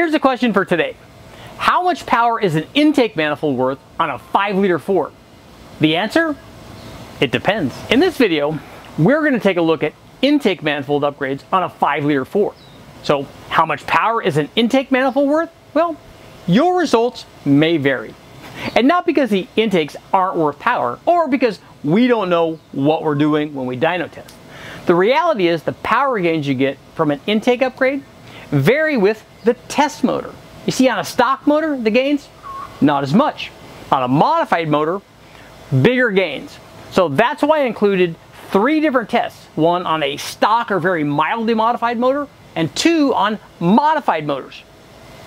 Here's the question for today. How much power is an intake manifold worth on a 5 liter Ford? The answer? It depends. In this video, we're going to take a look at intake manifold upgrades on a 5 liter Ford. So how much power is an intake manifold worth? Well, your results may vary. And not because the intakes aren't worth power or because we don't know what we're doing when we dyno test. The reality is the power gains you get from an intake upgrade vary with the test motor. You see on a stock motor, the gains, not as much. On a modified motor, bigger gains. So that's why I included three different tests. One on a stock or very mildly modified motor, and two on modified motors.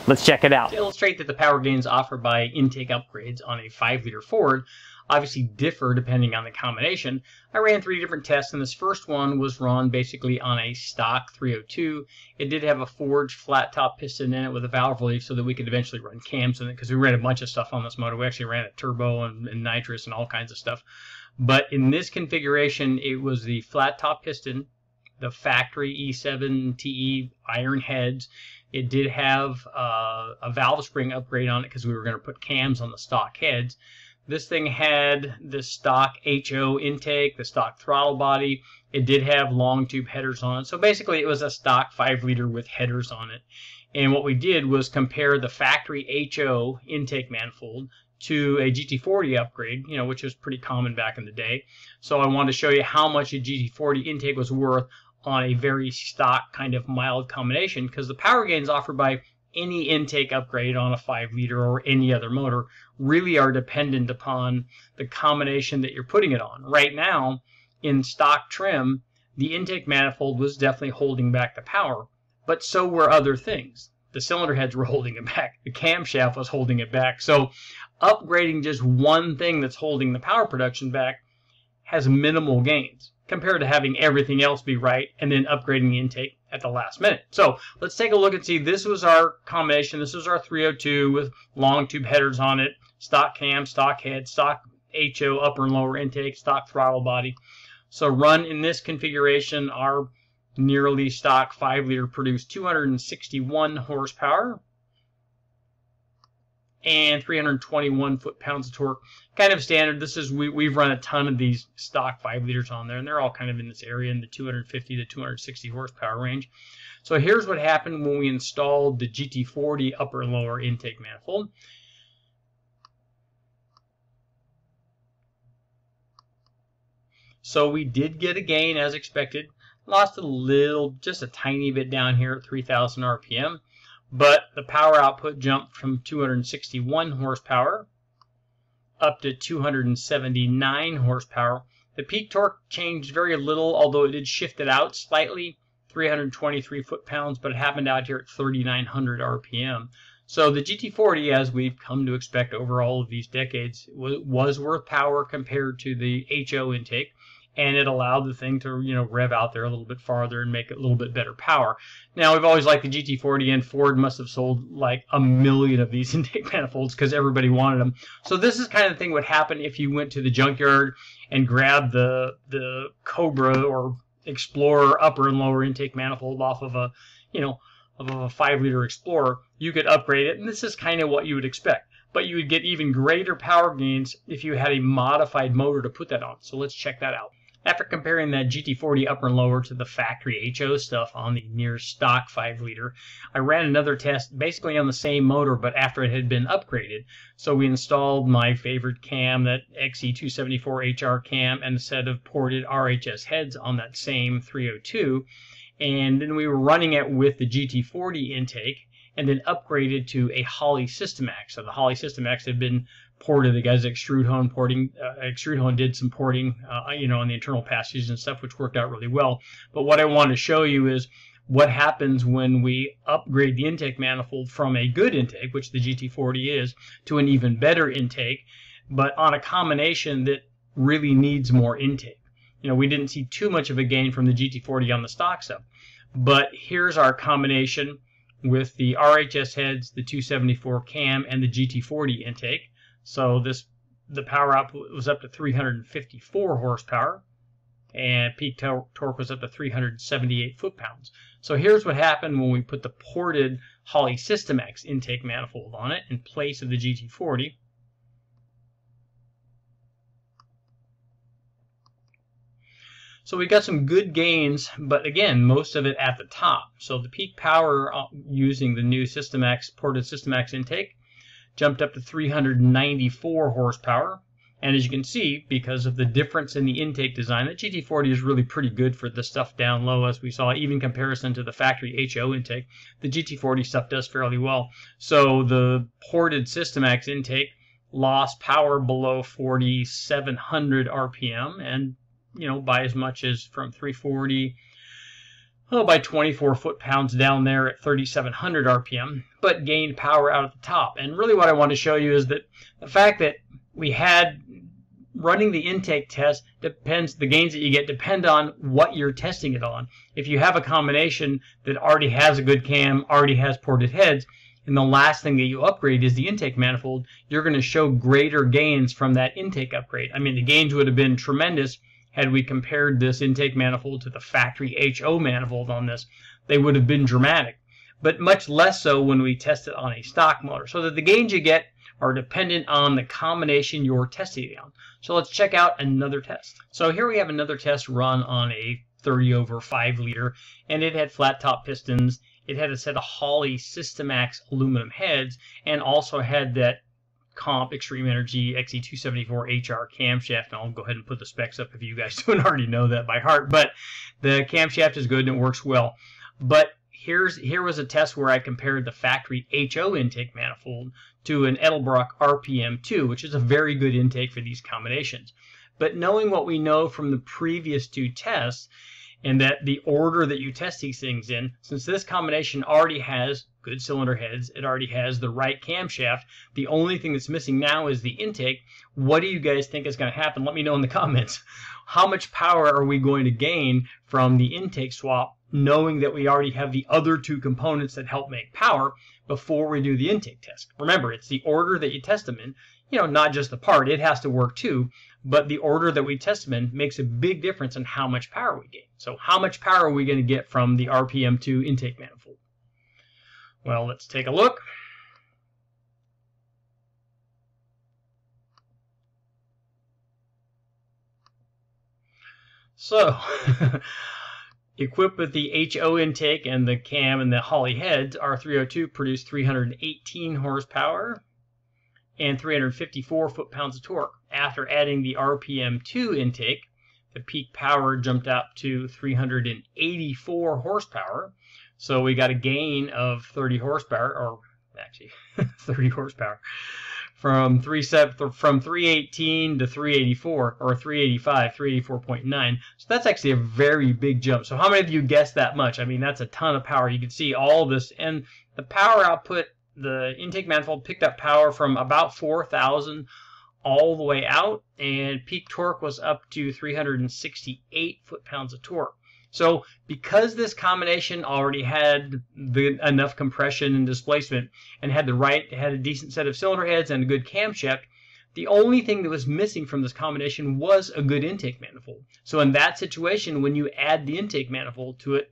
Let's check it out. To illustrate that the power gains offered by intake upgrades on a 5 liter Ford obviously differ depending on the combination. I ran three different tests, and this first one was run basically on a stock 302. It did have a forged flat top piston in it with a valve relief so that we could eventually run cams in it because we ran a bunch of stuff on this motor. We actually ran a turbo and, and nitrous and all kinds of stuff. But in this configuration, it was the flat top piston, the factory E7 TE iron heads. It did have uh, a valve spring upgrade on it because we were going to put cams on the stock heads. This thing had the stock HO intake, the stock throttle body. It did have long tube headers on it. So basically it was a stock 5 liter with headers on it. And what we did was compare the factory HO intake manifold to a GT40 upgrade, you know, which was pretty common back in the day. So I wanted to show you how much a GT40 intake was worth on a very stock kind of mild combination because the power gains offered by any intake upgrade on a 5 liter or any other motor really are dependent upon the combination that you're putting it on. Right now, in stock trim, the intake manifold was definitely holding back the power, but so were other things. The cylinder heads were holding it back. The camshaft was holding it back. So upgrading just one thing that's holding the power production back has minimal gains compared to having everything else be right and then upgrading the intake at the last minute. So let's take a look and see. This was our combination. This was our 302 with long tube headers on it, stock cam, stock head, stock HO upper and lower intake, stock throttle body. So run in this configuration, our nearly stock 5 liter produced 261 horsepower and 321 foot-pounds of torque. Kind of standard. This is we, we've run a ton of these stock 5 liters on there, and they're all kind of in this area in the 250 to 260 horsepower range. So here's what happened when we installed the GT40 upper and lower intake manifold. So we did get a gain as expected. Lost a little, just a tiny bit down here at 3000 RPM but the power output jumped from 261 horsepower up to 279 horsepower. The peak torque changed very little, although it did shift it out slightly, 323 foot-pounds, but it happened out here at 3,900 RPM. So the GT40, as we've come to expect over all of these decades, was worth power compared to the HO intake and it allowed the thing to you know rev out there a little bit farther and make it a little bit better power. Now we've always liked the GT40 and Ford must have sold like a million of these intake manifolds because everybody wanted them. So this is kind of the thing would happen if you went to the junkyard and grabbed the the Cobra or Explorer upper and lower intake manifold off of a you know of a five liter Explorer. You could upgrade it, and this is kind of what you would expect. But you would get even greater power gains if you had a modified motor to put that on. So let's check that out. After comparing that GT40 upper and lower to the factory HO stuff on the near stock 5 liter, I ran another test basically on the same motor but after it had been upgraded. So we installed my favorite cam, that XE274HR cam, and a set of ported RHS heads on that same 302. And then we were running it with the GT40 intake and then upgraded to a Holley X. So the Holley X had been ported. The guys at Extrude porting, uh, Extrude did some porting, uh, you know, on the internal passages and stuff, which worked out really well. But what I want to show you is what happens when we upgrade the intake manifold from a good intake, which the GT40 is, to an even better intake, but on a combination that really needs more intake. You know, we didn't see too much of a gain from the GT40 on the stock stuff. But here's our combination with the RHS heads, the 274 cam, and the GT40 intake. So this the power output was up to 354 horsepower and peak tor torque was up to 378 foot-pounds. So here's what happened when we put the ported Holley Systemax intake manifold on it in place of the GT40. So we got some good gains, but again, most of it at the top. So the peak power uh, using the new Systemax ported Systemax intake jumped up to 394 horsepower. And as you can see, because of the difference in the intake design, the GT40 is really pretty good for the stuff down low, as we saw, even comparison to the factory HO intake. The GT40 stuff does fairly well. So the ported Systemax intake lost power below 4,700 RPM and you know, by as much as from 340 oh, by 24 foot-pounds down there at 3,700 RPM, but gained power out at the top. And really what I want to show you is that the fact that we had running the intake test depends, the gains that you get depend on what you're testing it on. If you have a combination that already has a good cam, already has ported heads, and the last thing that you upgrade is the intake manifold, you're going to show greater gains from that intake upgrade. I mean, the gains would have been tremendous had we compared this intake manifold to the factory HO manifold on this, they would have been dramatic, but much less so when we test it on a stock motor. So that the gains you get are dependent on the combination you're testing it on. So let's check out another test. So here we have another test run on a 30 over 5 liter, and it had flat top pistons. It had a set of Holley Systemax aluminum heads, and also had that comp extreme energy XE274 HR camshaft. And I'll go ahead and put the specs up if you guys don't already know that by heart. But the camshaft is good and it works well. But here's here was a test where I compared the factory HO intake manifold to an Edelbrock RPM2, which is a very good intake for these combinations. But knowing what we know from the previous two tests, and that the order that you test these things in, since this combination already has good cylinder heads, it already has the right camshaft, the only thing that's missing now is the intake. What do you guys think is going to happen? Let me know in the comments. How much power are we going to gain from the intake swap, knowing that we already have the other two components that help make power before we do the intake test? Remember, it's the order that you test them in, you know, not just the part, it has to work too, but the order that we test them in makes a big difference in how much power we gain. So how much power are we going to get from the RPM2 intake manifold? Well, let's take a look. So, equipped with the HO intake and the cam and the Holley heads, R302 produced 318 horsepower and 354 foot-pounds of torque. After adding the RPM2 intake, the peak power jumped up to 384 horsepower. So we got a gain of 30 horsepower, or actually 30 horsepower, from three from 318 to 384 or 385, 384.9. So that's actually a very big jump. So how many of you guessed that much? I mean, that's a ton of power. You can see all this, and the power output the intake manifold picked up power from about 4,000 all the way out, and peak torque was up to 368 foot-pounds of torque. So because this combination already had the, enough compression and displacement and had the right, had a decent set of cylinder heads and a good camshaft, the only thing that was missing from this combination was a good intake manifold. So in that situation, when you add the intake manifold to it,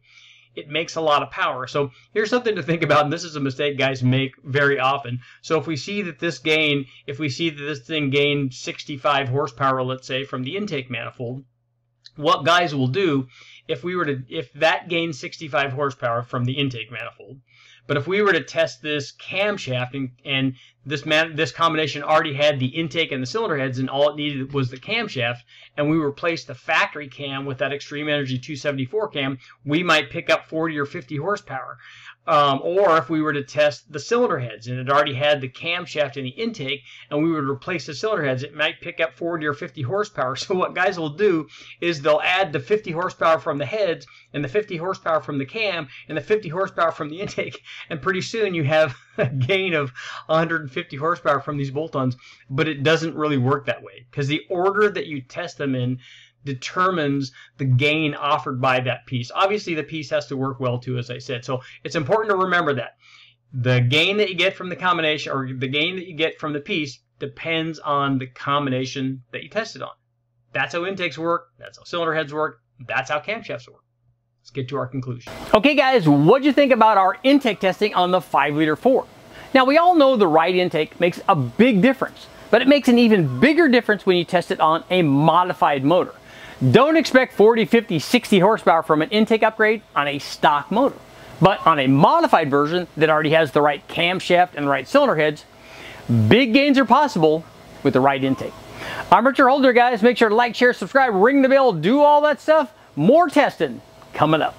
it makes a lot of power. So here's something to think about, and this is a mistake guys make very often. So if we see that this gain, if we see that this thing gained 65 horsepower, let's say, from the intake manifold, what guys will do if we were to if that gained 65 horsepower from the intake manifold but if we were to test this camshaft and, and this man this combination already had the intake and the cylinder heads and all it needed was the camshaft and we replaced the factory cam with that extreme energy 274 cam we might pick up 40 or 50 horsepower um, or if we were to test the cylinder heads and it already had the camshaft and the intake and we would replace the cylinder heads, it might pick up 40 or 50 horsepower. So what guys will do is they'll add the 50 horsepower from the heads and the 50 horsepower from the cam and the 50 horsepower from the intake. And pretty soon you have a gain of 150 horsepower from these bolt-ons, but it doesn't really work that way because the order that you test them in determines the gain offered by that piece. Obviously, the piece has to work well too, as I said. So it's important to remember that. The gain that you get from the combination, or the gain that you get from the piece, depends on the combination that you tested on. That's how intakes work. That's how cylinder heads work. That's how camshafts work. Let's get to our conclusion. Okay guys, what'd you think about our intake testing on the 5 liter Ford? Now we all know the right intake makes a big difference, but it makes an even bigger difference when you test it on a modified motor. Don't expect 40, 50, 60 horsepower from an intake upgrade on a stock motor. But on a modified version that already has the right camshaft and the right cylinder heads, big gains are possible with the right intake. I'm Richard Holdener, guys. Make sure to like, share, subscribe, ring the bell, do all that stuff. More testing coming up.